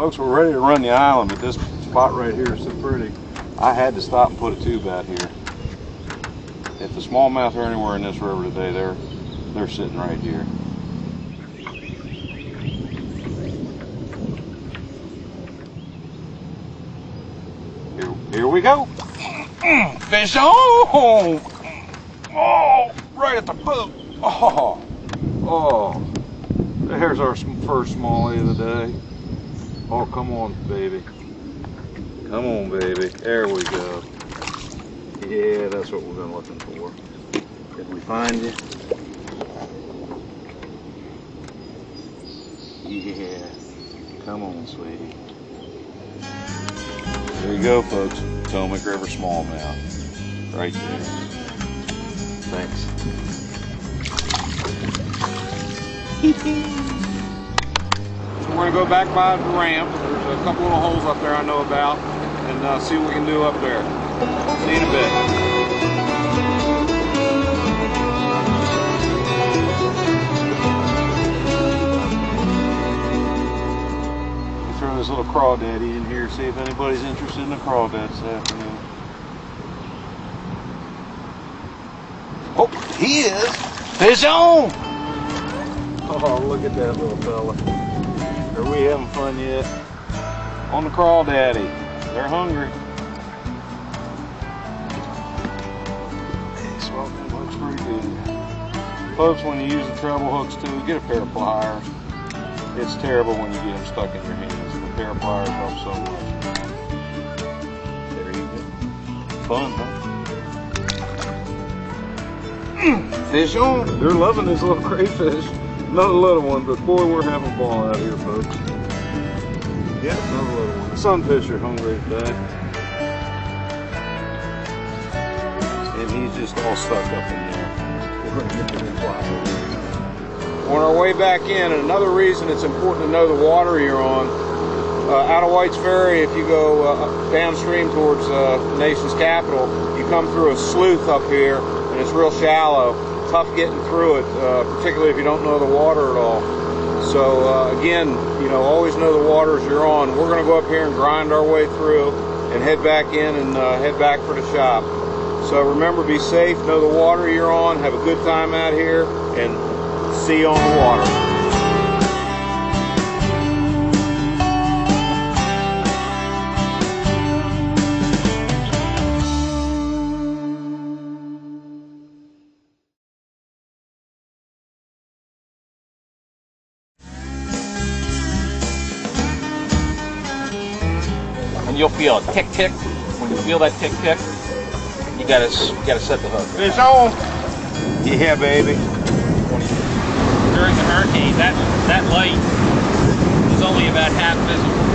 Folks, we're ready to run the island, but this spot right here is so pretty. I had to stop and put a tube out here. If the smallmouth are anywhere in this river today, they're they're sitting right here. Here, here we go. Fish on! Oh, right at the boat. Oh, oh. There's our first smallie of the day. Oh, come on, baby. Come on, baby. There we go. Yeah, that's what we've been looking for. Did we find you? Yeah. Come on, sweetie. There you go, folks. Potomac River smallmouth. Right there. Thanks. we're going to go back by the ramp. There's a couple little holes up there I know about and uh, see what we can do up there. See you in a bit. Throw this little crawdaddy in here, see if anybody's interested in the crawdad this afternoon. Oh, he is! Fish on! Oh, look at that little fella. Are we having fun yet? On the crawdaddy. They're hungry. Hey, smoking looks pretty good. Folks, when you use the treble hooks too, get a pair of pliers. It's terrible when you get them stuck in your hands. The pair of pliers help so much. There you go. Fun, huh? Fish on. They're loving this little crayfish. Not a little one, but boy, we're having a ball out here, folks. Yeah, another little one. Sunfish are hungry today. And he's just all stuck up in there. We're gonna get him. On our way back in, and another reason it's important to know the water you're on. Uh, out of White's Ferry, if you go uh, downstream towards uh, the nation's capital, you come through a slough up here, and it's real shallow. Tough getting through it, uh, particularly if you don't know the water at all. So uh, again, you know, always know the waters you're on. We're going to go up here and grind our way through and head back in and uh, head back for the shop. So remember, be safe, know the water you're on, have a good time out here, and see you on the water. You'll feel a tick tick. When you feel that tick tick, you gotta you gotta set the hook. It's on! Yeah, baby. During the hurricane, that that light was only about half visible.